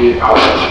que a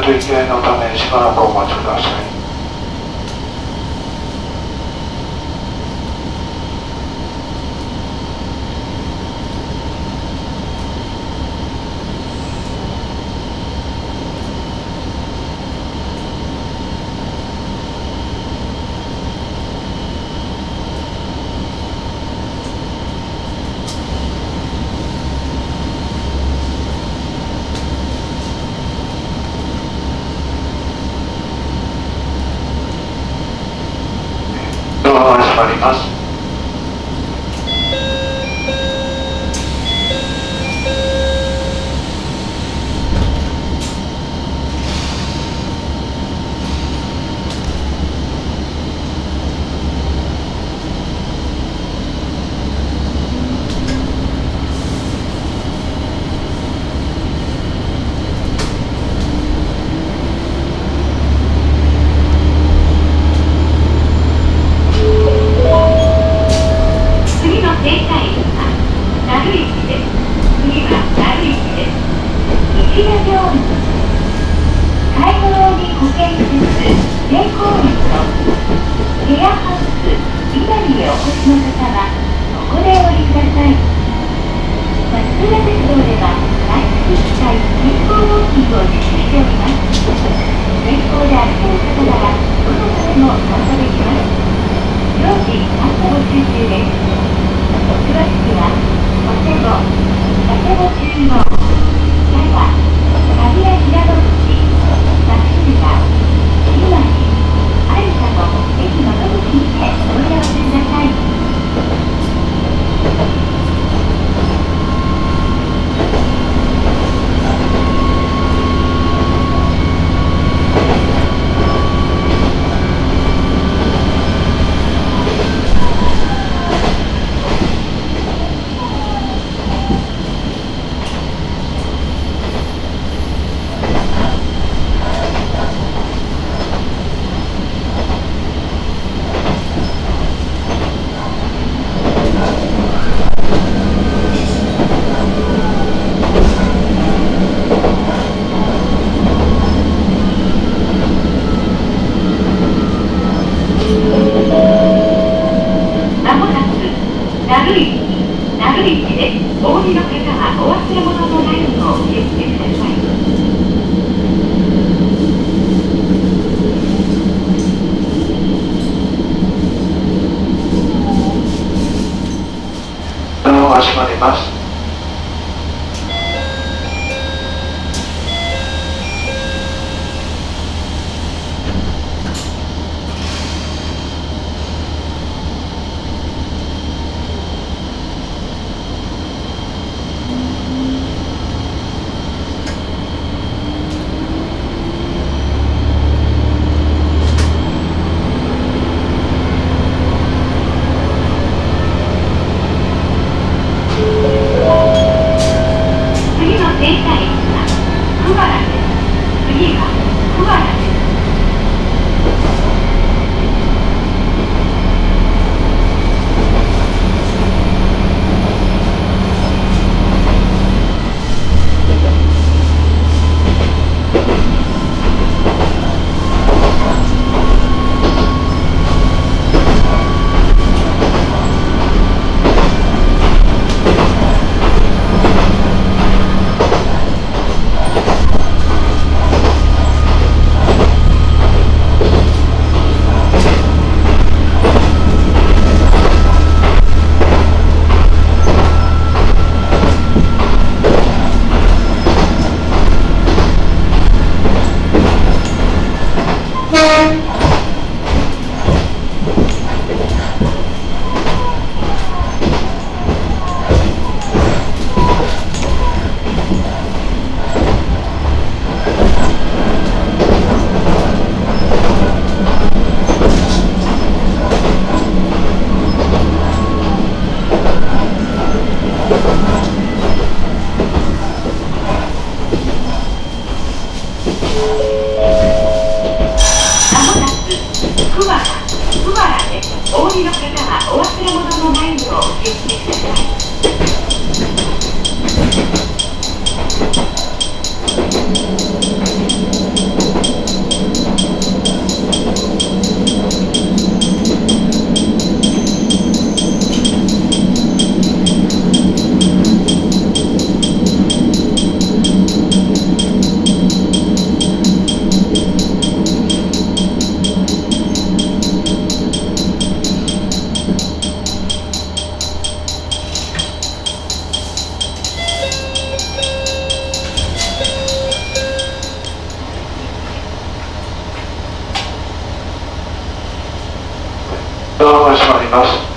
着行き合のためしばらくお待ちください。todo eso y.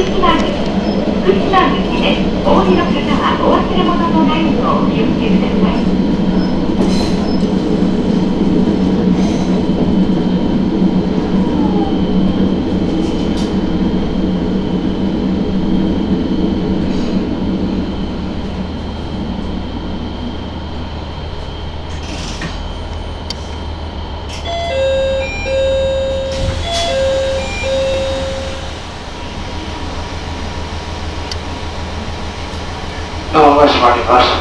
福島んで大喜時です。お降りの方はお忘れ物のないようお気をつけください。45%.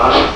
Amen.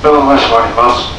pela lancha Marimanso,